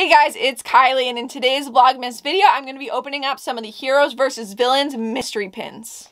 Hey guys, it's Kiley, and in today's Vlogmas video, I'm going to be opening up some of the Heroes vs. Villains mystery pins.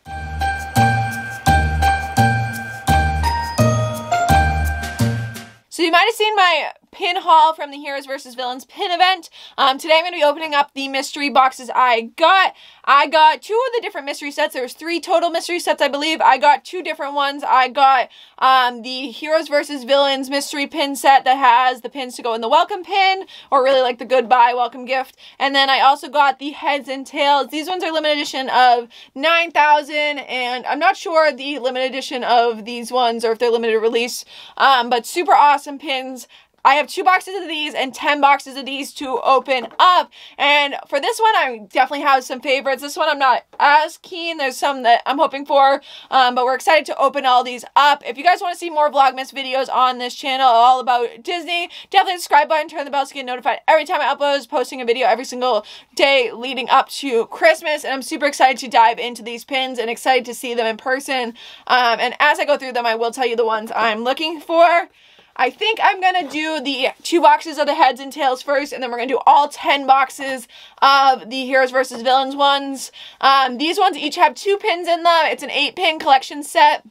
So you might have seen my pin haul from the Heroes vs. Villains pin event. Um, today I'm going to be opening up the mystery boxes I got. I got two of the different mystery sets. There was three total mystery sets, I believe. I got two different ones. I got um, the Heroes vs. Villains mystery pin set that has the pins to go in the welcome pin, or really like the goodbye welcome gift. And then I also got the heads and tails. These ones are limited edition of 9,000, and I'm not sure the limited edition of these ones or if they're limited release, um, but super awesome pins. I have two boxes of these and 10 boxes of these to open up. And for this one, I definitely have some favorites. This one I'm not as keen. There's some that I'm hoping for, um, but we're excited to open all these up. If you guys want to see more Vlogmas videos on this channel all about Disney, definitely subscribe button, turn the bell to get notified every time I upload, posting a video every single day leading up to Christmas. And I'm super excited to dive into these pins and excited to see them in person. Um, and as I go through them, I will tell you the ones I'm looking for. I think I'm going to do the two boxes of the heads and tails first, and then we're going to do all 10 boxes of the Heroes versus Villains ones. Um, these ones each have two pins in them. It's an eight pin collection set.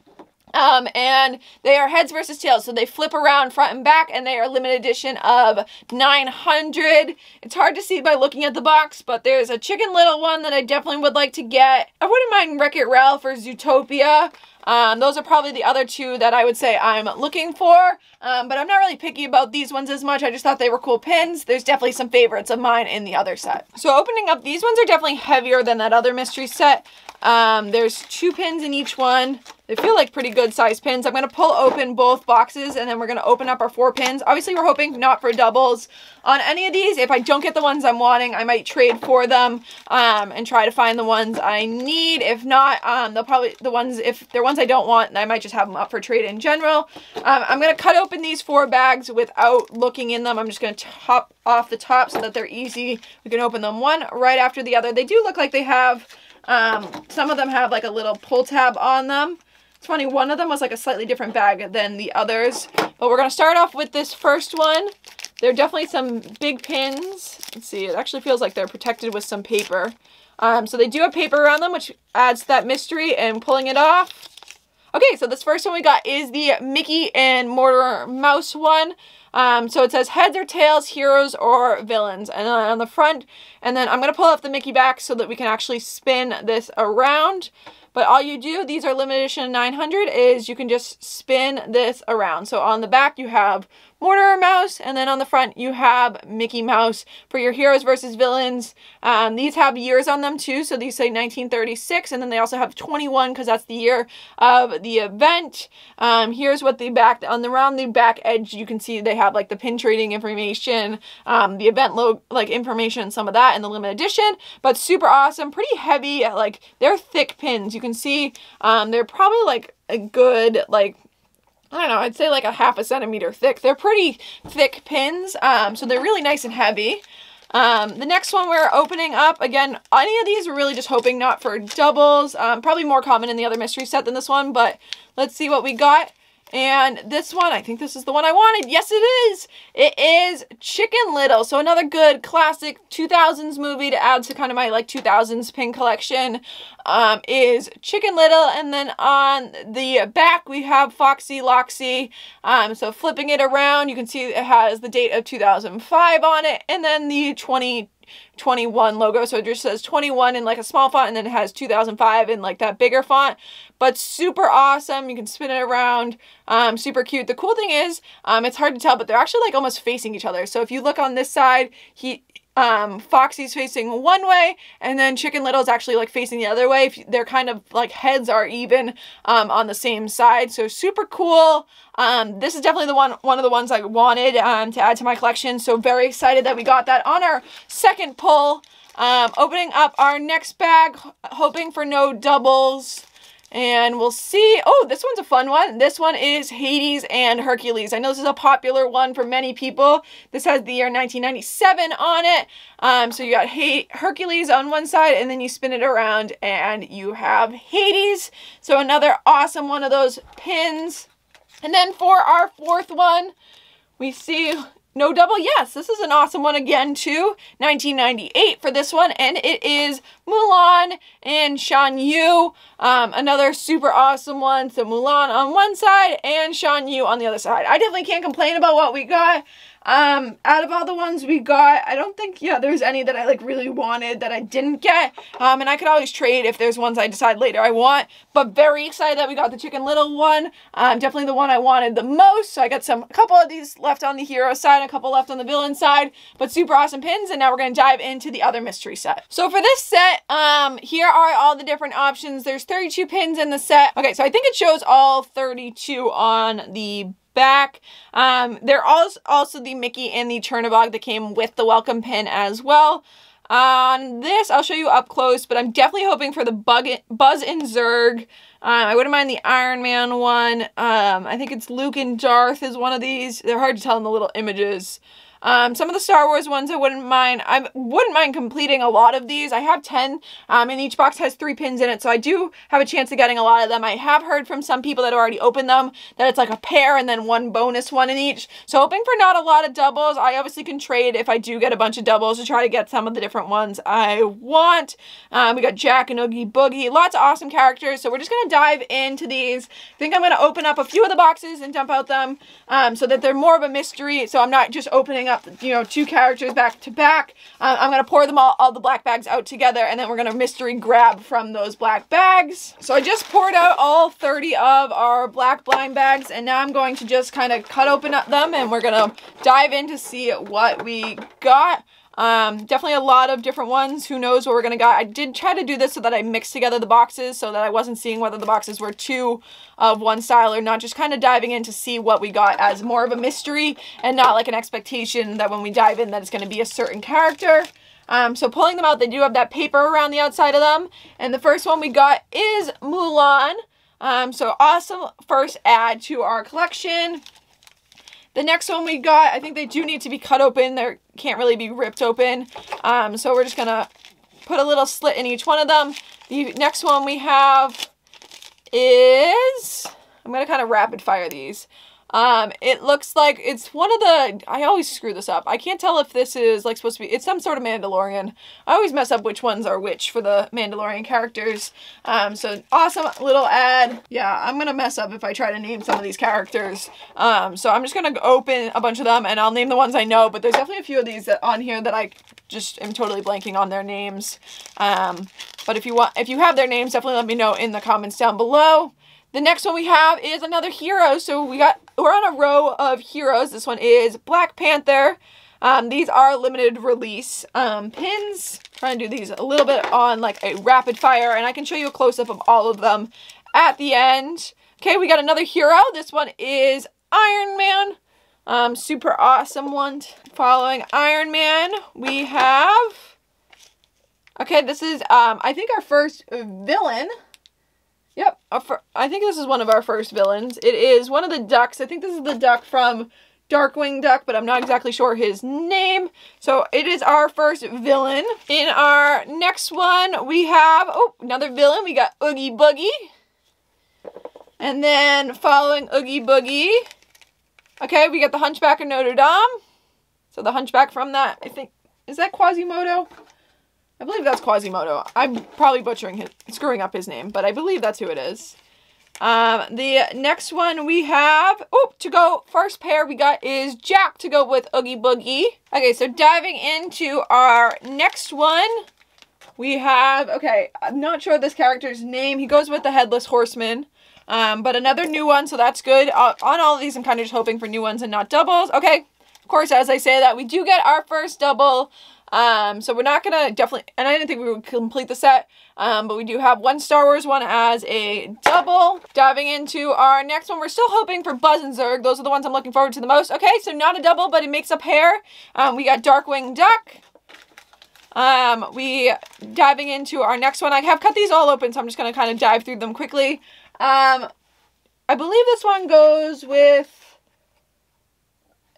Um, and they are heads versus tails, so they flip around front and back, and they are limited edition of 900. It's hard to see by looking at the box, but there's a Chicken Little one that I definitely would like to get. I wouldn't mind Wreck-It Ralph or Zootopia. Um, those are probably the other two that I would say I'm looking for, um, but I'm not really picky about these ones as much. I just thought they were cool pins. There's definitely some favorites of mine in the other set. So opening up, these ones are definitely heavier than that other mystery set. Um, there's two pins in each one. They feel like pretty good size pins. I'm going to pull open both boxes and then we're going to open up our four pins. Obviously, we're hoping not for doubles on any of these. If I don't get the ones I'm wanting, I might trade for them um, and try to find the ones I need. If not, um, they'll probably, the ones, if they're ones I don't want, I might just have them up for trade in general. Um, I'm going to cut open these four bags without looking in them. I'm just going to top off the top so that they're easy. We can open them one right after the other. They do look like they have um, some of them have like a little pull tab on them. It's funny, one of them was like a slightly different bag than the others. But we're going to start off with this first one. There are definitely some big pins. Let's see, it actually feels like they're protected with some paper. Um, so they do have paper around them, which adds to that mystery and pulling it off. Okay, so this first one we got is the Mickey and Mortimer Mouse one. Um, so it says heads or tails, heroes or villains. And then on the front, and then I'm going to pull up the Mickey back so that we can actually spin this around. But all you do, these are limited edition 900, is you can just spin this around. So on the back you have Mortimer Mouse, and then on the front you have Mickey Mouse for your heroes versus villains. Um, these have years on them too, so these say 1936, and then they also have 21 because that's the year of the event. Um, here's what the back, on the round the back edge, you can see they have like the pin trading information, um, the event logo, like information, some of that and the limited edition, but super awesome, pretty heavy, like they're thick pins. You can see um, they're probably like a good like I don't know, I'd say like a half a centimeter thick. They're pretty thick pins, um, so they're really nice and heavy. Um, the next one we're opening up, again, any of these we're really just hoping not for doubles. Um, probably more common in the other mystery set than this one, but let's see what we got. And this one, I think this is the one I wanted. Yes, it is. It is Chicken Little. So another good classic 2000s movie to add to kind of my like 2000s pin collection um, is Chicken Little. And then on the back, we have Foxy Loxy. Um, so flipping it around, you can see it has the date of 2005 on it. And then the 20 21 logo. So it just says 21 in like a small font and then it has 2005 in like that bigger font. But super awesome. You can spin it around. Um, super cute. The cool thing is, um, it's hard to tell, but they're actually like almost facing each other. So if you look on this side, he um, Foxy's facing one way, and then Chicken Little is actually like facing the other way. If they're kind of like heads are even um, on the same side, so super cool. Um, this is definitely the one one of the ones I wanted um, to add to my collection. So very excited that we got that on our second pull. Um, opening up our next bag, hoping for no doubles. And we'll see. Oh, this one's a fun one. This one is Hades and Hercules. I know this is a popular one for many people. This has the year 1997 on it. Um, so you got Hercules on one side and then you spin it around and you have Hades. So another awesome one of those pins. And then for our fourth one, we see no double, yes, this is an awesome one again too. 1998 for this one, and it is Mulan and Shan Yu. Um, another super awesome one. So Mulan on one side and Shan Yu on the other side. I definitely can't complain about what we got. Um, out of all the ones we got, I don't think, yeah, there's any that I like really wanted that I didn't get. Um, and I could always trade if there's ones I decide later I want. But very excited that we got the Chicken Little one. Um, definitely the one I wanted the most. So I got some, a couple of these left on the hero side, a couple left on the villain side, but super awesome pins. And now we're going to dive into the other mystery set. So for this set, um, here are all the different options. There's 32 pins in the set. Okay, so I think it shows all 32 on the back. Um, there are also the Mickey and the Chernabog that came with the welcome pin as well. On this, I'll show you up close, but I'm definitely hoping for the Bug Buzz and Zurg. Um, I wouldn't mind the Iron Man one. Um, I think it's Luke and Darth is one of these. They're hard to tell in the little images. Um, some of the Star Wars ones I wouldn't mind. I wouldn't mind completing a lot of these. I have 10, um, and each box has three pins in it, so I do have a chance of getting a lot of them. I have heard from some people that already opened them that it's like a pair and then one bonus one in each. So hoping for not a lot of doubles. I obviously can trade if I do get a bunch of doubles to try to get some of the different ones I want. Um, we got Jack and Oogie Boogie. Lots of awesome characters, so we're just going to dive into these. I think I'm going to open up a few of the boxes and dump out them um, so that they're more of a mystery, so I'm not just opening up, you know, two characters back to back. Uh, I'm going to pour them all, all the black bags out together and then we're going to mystery grab from those black bags. So I just poured out all 30 of our black blind bags and now I'm going to just kind of cut open up them and we're going to dive in to see what we got. Um, definitely a lot of different ones. Who knows what we're going to get. I did try to do this so that I mixed together the boxes so that I wasn't seeing whether the boxes were two of one style or not. Just kind of diving in to see what we got as more of a mystery and not like an expectation that when we dive in that it's going to be a certain character. Um, so pulling them out, they do have that paper around the outside of them. And the first one we got is Mulan. Um, so awesome first add to our collection. The next one we got, I think they do need to be cut open. They can't really be ripped open. Um, so we're just going to put a little slit in each one of them. The next one we have is, I'm going to kind of rapid fire these. Um, it looks like it's one of the, I always screw this up. I can't tell if this is like supposed to be, it's some sort of Mandalorian. I always mess up which ones are which for the Mandalorian characters. Um, so awesome little ad. Yeah, I'm gonna mess up if I try to name some of these characters. Um, so I'm just gonna open a bunch of them and I'll name the ones I know, but there's definitely a few of these that on here that I just am totally blanking on their names. Um, but if you want, if you have their names, definitely let me know in the comments down below. The next one we have is another hero. So we got we're on a row of heroes. This one is Black Panther. Um, these are limited release um, pins. Trying to do these a little bit on like a rapid fire, and I can show you a close up of all of them at the end. Okay, we got another hero. This one is Iron Man. Um, super awesome one. Following Iron Man, we have. Okay, this is um, I think our first villain. Yep, I think this is one of our first villains. It is one of the ducks. I think this is the duck from Darkwing Duck, but I'm not exactly sure his name. So it is our first villain. In our next one, we have, oh, another villain. We got Oogie Boogie. And then following Oogie Boogie, okay, we got the Hunchback of Notre Dame. So the Hunchback from that, I think, is that Quasimodo? I believe that's Quasimodo. I'm probably butchering his, screwing up his name, but I believe that's who it is. Um, the next one we have, oh, to go, first pair we got is Jack to go with Oogie Boogie. Okay, so diving into our next one, we have, okay, I'm not sure this character's name. He goes with the Headless Horseman. Um, but another new one, so that's good. Uh, on all of these, I'm kind of just hoping for new ones and not doubles. Okay, of course, as I say that, we do get our first double. Um, so we're not gonna definitely, and I didn't think we would complete the set, um, but we do have one Star Wars one as a double. Diving into our next one, we're still hoping for Buzz and Zurg. Those are the ones I'm looking forward to the most. Okay, so not a double, but it makes a pair. Um, we got Darkwing Duck. Um, we diving into our next one. I have cut these all open, so I'm just gonna kind of dive through them quickly. Um, I believe this one goes with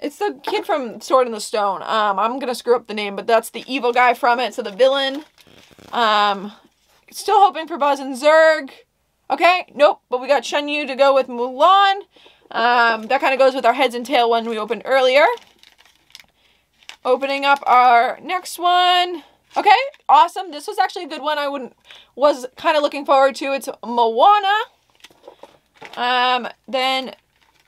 it's the kid from Sword in the Stone. Um, I'm gonna screw up the name, but that's the evil guy from it. So the villain. Um, still hoping for Buzz and Zurg. Okay, nope. But we got Shan Yu to go with Mulan. Um, that kind of goes with our heads and tail one we opened earlier. Opening up our next one. Okay, awesome. This was actually a good one. I wouldn't was kind of looking forward to. It's Moana. Um, then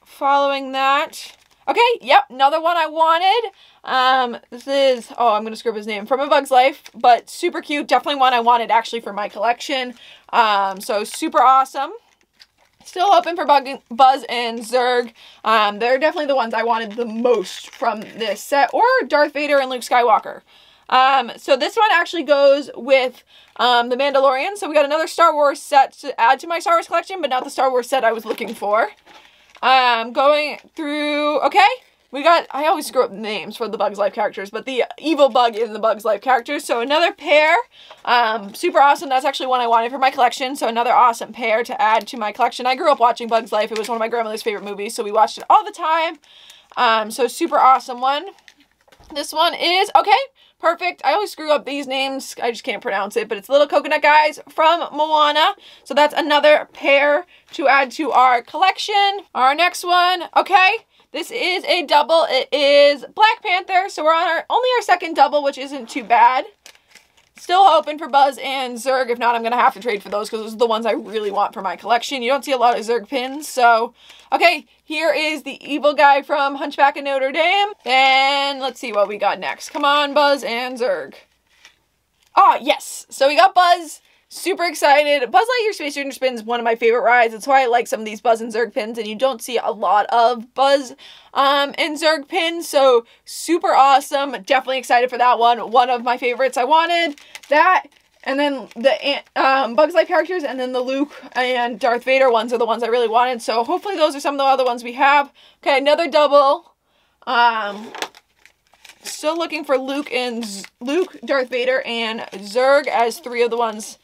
following that. Okay, yep, another one I wanted. Um, this is, oh, I'm going to screw up his name, From A Bug's Life, but super cute. Definitely one I wanted actually for my collection. Um, so super awesome. Still hoping for Bug, Buzz and Zurg. Um, they're definitely the ones I wanted the most from this set, or Darth Vader and Luke Skywalker. Um, so this one actually goes with um, The Mandalorian. So we got another Star Wars set to add to my Star Wars collection, but not the Star Wars set I was looking for. Um, going through, okay, we got, I always screw up names for the Bugs Life characters, but the evil bug in the Bugs Life characters. So another pair, um, super awesome. That's actually one I wanted for my collection. So another awesome pair to add to my collection. I grew up watching Bugs Life. It was one of my grandmother's favorite movies, so we watched it all the time. Um, so super awesome one. This one is, okay, perfect. I always screw up these names. I just can't pronounce it, but it's Little Coconut Guys from Moana. So that's another pair to add to our collection. Our next one, okay. This is a double. It is Black Panther. So we're on our only our second double, which isn't too bad. Still hoping for Buzz and Zurg. If not, I'm going to have to trade for those because those are the ones I really want for my collection. You don't see a lot of Zurg pins. So, okay, here is the evil guy from Hunchback of Notre Dame. And let's see what we got next. Come on, Buzz and Zurg. Ah, yes. So we got Buzz. Super excited. Buzz Lightyear Space Ranger Spin is one of my favorite rides. That's why I like some of these Buzz and Zurg pins, and you don't see a lot of Buzz um, and Zurg pins, so super awesome. Definitely excited for that one. One of my favorites. I wanted that, and then the um, Bugs Life characters, and then the Luke and Darth Vader ones are the ones I really wanted, so hopefully those are some of the other ones we have. Okay, another double. Um, still looking for Luke and Z Luke, Darth Vader, and Zurg as three of the ones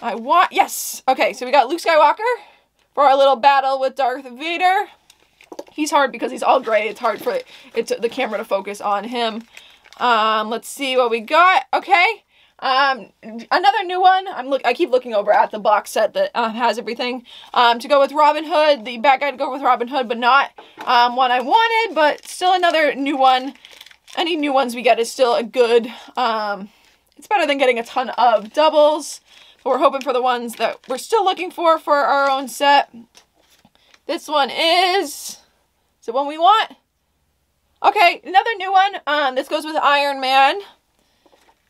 I want, yes. Okay, so we got Luke Skywalker for our little battle with Darth Vader. He's hard because he's all gray. It's hard for it's the camera to focus on him. Um, let's see what we got. Okay. Um, another new one. I'm look. I keep looking over at the box set that uh, has everything. Um, to go with Robin Hood, the bad guy to go with Robin Hood, but not um one I wanted. But still another new one. Any new ones we get is still a good. Um, it's better than getting a ton of doubles. But we're hoping for the ones that we're still looking for for our own set. This one is... Is it one we want? Okay, another new one. Um, this goes with Iron Man.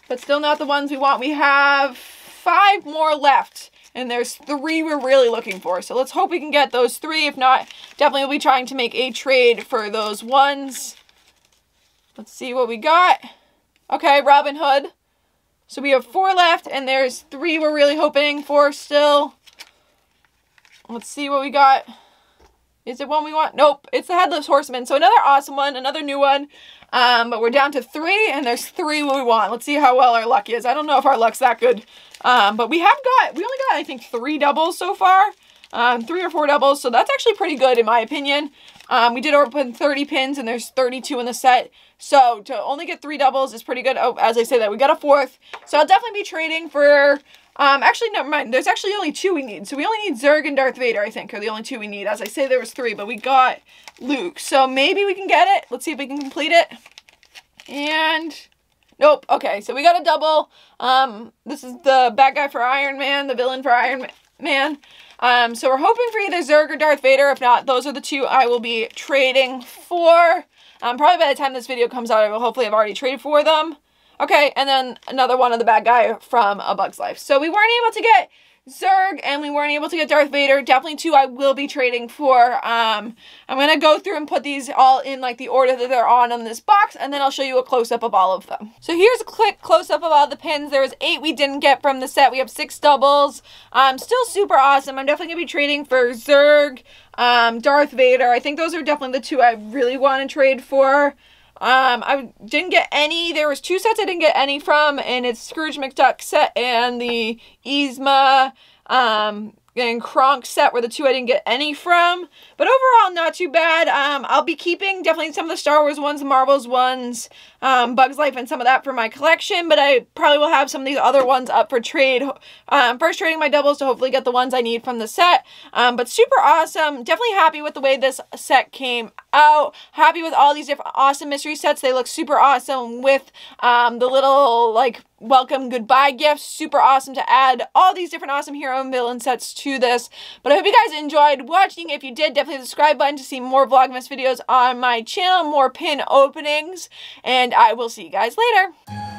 But still not the ones we want. We have five more left. And there's three we're really looking for. So let's hope we can get those three. If not, definitely we'll be trying to make a trade for those ones. Let's see what we got. Okay, Robin Hood. So we have four left, and there's three we're really hoping for still. Let's see what we got. Is it one we want? Nope, it's the Headless Horseman. So another awesome one, another new one. Um, but we're down to three, and there's three we want. Let's see how well our luck is. I don't know if our luck's that good. Um, but we have got, we only got, I think, three doubles so far. Um, three or four doubles, so that's actually pretty good in my opinion. Um, we did open 30 pins and there's 32 in the set. So to only get three doubles is pretty good. Oh, as I say that, we got a fourth. So I'll definitely be trading for, um, actually, never mind. There's actually only two we need. So we only need Zurg and Darth Vader, I think, are the only two we need. As I say, there was three, but we got Luke. So maybe we can get it. Let's see if we can complete it. And... Nope. Okay, so we got a double. Um, this is the bad guy for Iron Man, the villain for Iron Man. Um, so we're hoping for either Zurg or Darth Vader. If not, those are the two I will be trading for. Um, probably by the time this video comes out, I will hopefully have already traded for them. Okay, and then another one of the bad guy from A Bug's Life. So we weren't able to get Zurg and we weren't able to get Darth Vader. Definitely two I will be trading for. Um, I'm going to go through and put these all in like the order that they're on on this box, and then I'll show you a close-up of all of them. So here's a quick close-up of all the pins. There was eight we didn't get from the set. We have six doubles. Um, still super awesome. I'm definitely going to be trading for Zurg, um, Darth Vader. I think those are definitely the two I really want to trade for. Um, I didn't get any. There was two sets I didn't get any from, and it's Scrooge McDuck set and the Yzma um, and Kronk set were the two I didn't get any from. But overall, not too bad. Um, I'll be keeping definitely some of the Star Wars ones, Marvels ones, um, Bugs Life and some of that for my collection, but I probably will have some of these other ones up for trade. Um, first trading my doubles to hopefully get the ones I need from the set, um, but super awesome. Definitely happy with the way this set came out. Happy with all these different awesome mystery sets. They look super awesome with um, the little like welcome goodbye gifts. Super awesome to add all these different awesome hero and villain sets to this. But I hope you guys enjoyed watching. If you did, definitely subscribe button to see more Vlogmas videos on my channel, more pin openings, and I will see you guys later.